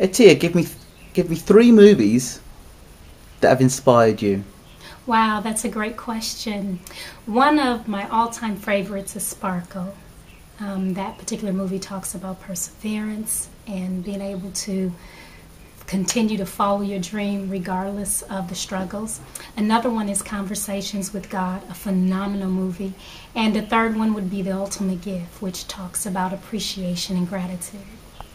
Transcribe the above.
Atiya, give me give me three movies that have inspired you. Wow, that's a great question. One of my all-time favorites is Sparkle. Um, that particular movie talks about perseverance and being able to continue to follow your dream regardless of the struggles. Another one is Conversations with God, a phenomenal movie. And the third one would be The Ultimate Gift, which talks about appreciation and gratitude.